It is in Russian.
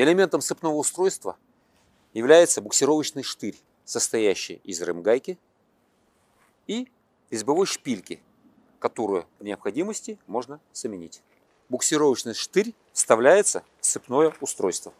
Элементом сцепного устройства является буксировочный штырь, состоящий из ремгайки и избовой шпильки, которую в необходимости можно заменить. Буксировочный штырь вставляется в сцепное устройство.